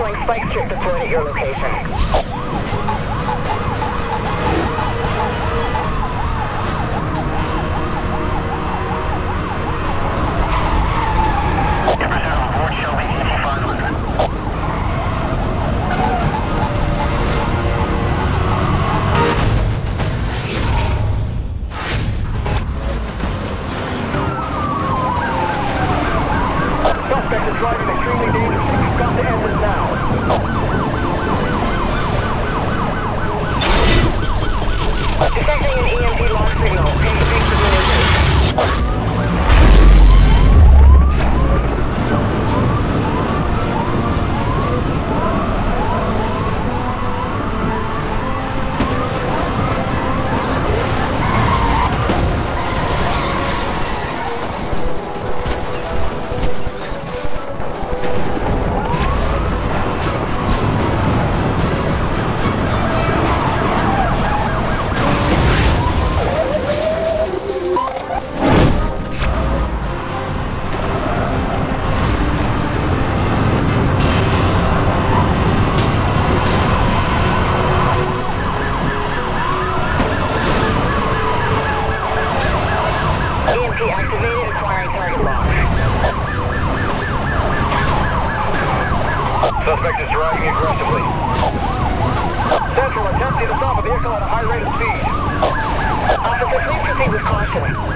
showing spike strip deployed at your location. Suspect is driving extremely dangerously. To. Detecting an EMP lock signal. Take lock. Suspect is driving aggressively. Central, attempting to stop a vehicle at a high rate of speed. Officer, please proceed with caution.